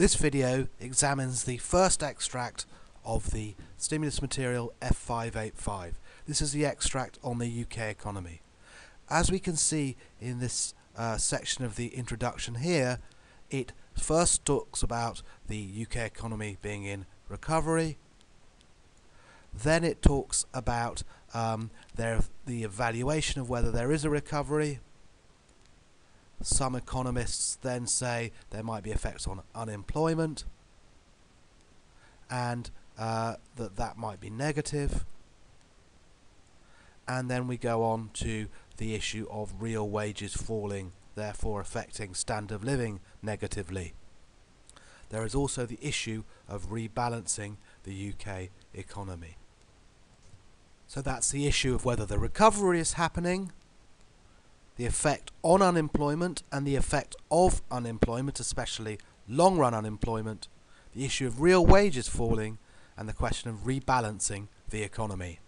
This video examines the first extract of the stimulus material F585. This is the extract on the UK economy. As we can see in this uh, section of the introduction here, it first talks about the UK economy being in recovery. Then it talks about um, the evaluation of whether there is a recovery. Some economists then say there might be effects on unemployment and uh, that that might be negative. And then we go on to the issue of real wages falling, therefore affecting standard of living negatively. There is also the issue of rebalancing the UK economy. So that's the issue of whether the recovery is happening, the effect on unemployment and the effect of unemployment, especially long run unemployment, the issue of real wages falling, and the question of rebalancing the economy.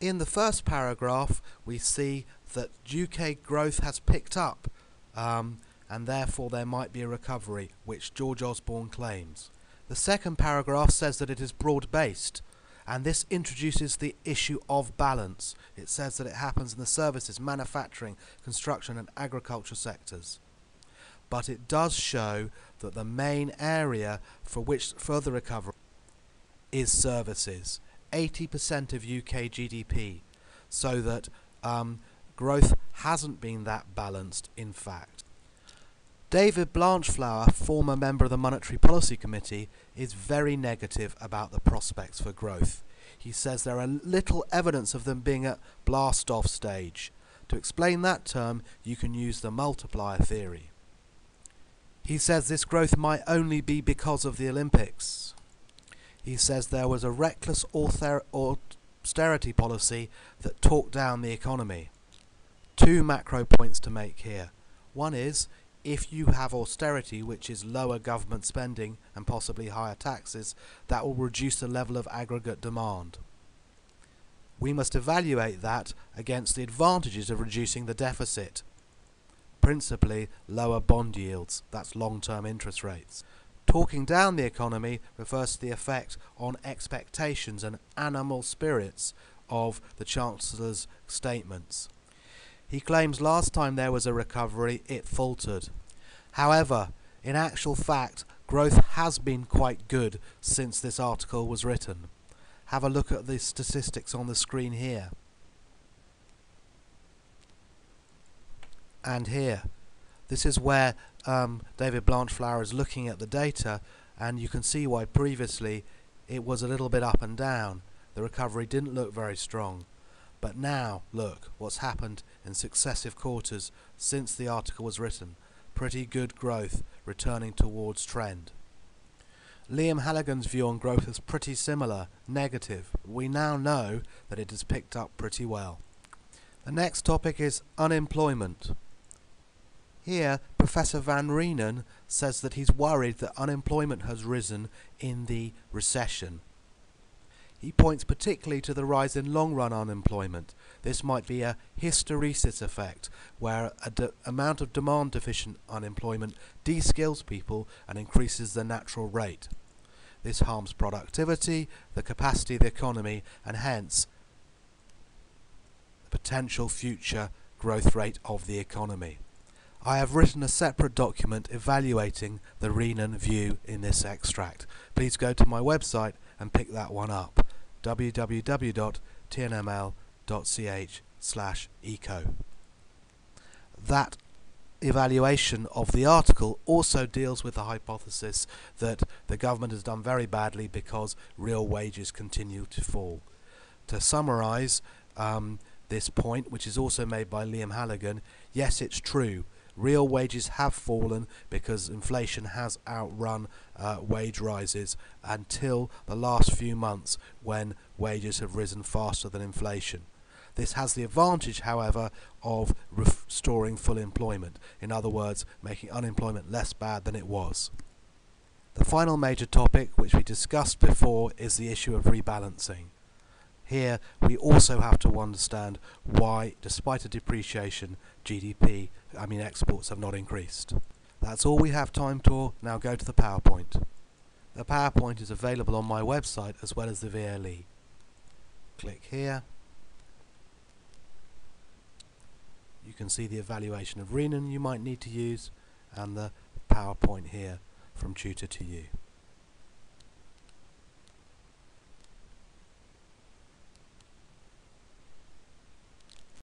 In the first paragraph, we see that UK growth has picked up um, and therefore there might be a recovery, which George Osborne claims. The second paragraph says that it is broad based, and this introduces the issue of balance. It says that it happens in the services, manufacturing, construction, and agriculture sectors. But it does show that the main area for which further recovery is services. 80% of UK GDP, so that um, growth hasn't been that balanced, in fact. David Blanchflower, former member of the Monetary Policy Committee, is very negative about the prospects for growth. He says there are little evidence of them being at blast off stage. To explain that term, you can use the multiplier theory. He says this growth might only be because of the Olympics. He says there was a reckless austerity policy that talked down the economy. Two macro points to make here. One is if you have austerity, which is lower government spending and possibly higher taxes, that will reduce the level of aggregate demand. We must evaluate that against the advantages of reducing the deficit, principally lower bond yields, that's long-term interest rates. Talking down the economy refers to the effect on expectations and animal spirits of the Chancellor's statements. He claims last time there was a recovery, it faltered. However, in actual fact, growth has been quite good since this article was written. Have a look at the statistics on the screen here. And here. This is where um, David Blanchflower is looking at the data and you can see why previously it was a little bit up and down. The recovery didn't look very strong. But now, look, what's happened in successive quarters since the article was written. Pretty good growth, returning towards trend. Liam Halligan's view on growth is pretty similar, negative. We now know that it has picked up pretty well. The next topic is unemployment. Here, Professor Van Reenen says that he's worried that unemployment has risen in the recession. He points particularly to the rise in long-run unemployment. This might be a hysteresis effect, where a amount of demand-deficient unemployment de-skills people and increases the natural rate. This harms productivity, the capacity of the economy, and hence the potential future growth rate of the economy. I have written a separate document evaluating the Reenen view in this extract. Please go to my website and pick that one up www.tnml.ch slash eco. That evaluation of the article also deals with the hypothesis that the government has done very badly because real wages continue to fall. To summarise um, this point, which is also made by Liam Halligan, yes, it's true real wages have fallen because inflation has outrun uh, wage rises until the last few months when wages have risen faster than inflation. This has the advantage, however, of restoring full employment. In other words, making unemployment less bad than it was. The final major topic, which we discussed before, is the issue of rebalancing. Here, we also have to understand why, despite a depreciation, GDP, I mean exports, have not increased. That's all we have time for. Now go to the PowerPoint. The PowerPoint is available on my website as well as the VLE. Click here. You can see the evaluation of Reenen you might need to use and the PowerPoint here from tutor2u.